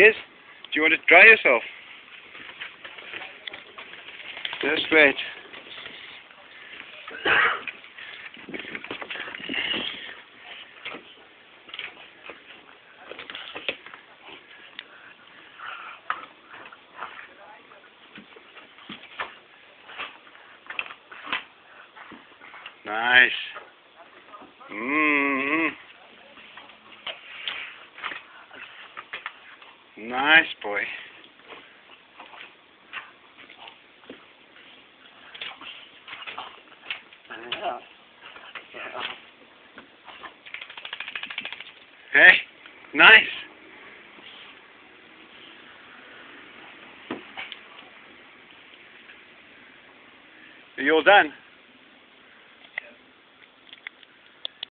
Giz, do you want to dry yourself? Just wait. Nice. Mm Nice boy. Yeah. Yeah. Hey, nice. Are you all done?